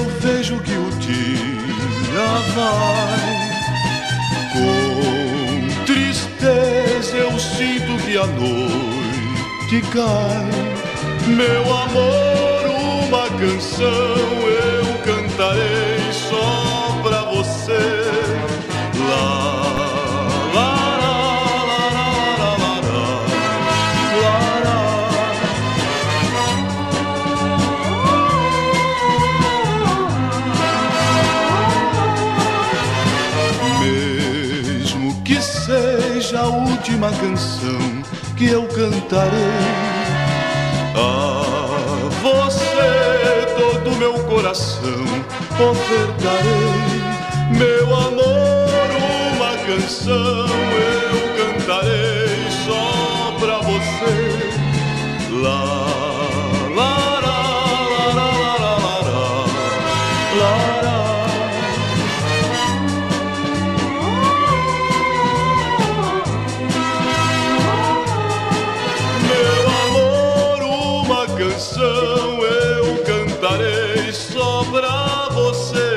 vejo que o dia vai. Com tristeza eu sinto que a noite cai. Meu amor, uma canção eu cantarei última canção que eu cantarei. A você todo meu coração ofertarei, meu amor, uma canção eu cantarei só pra você. Lá canção eu cantarei só pra você.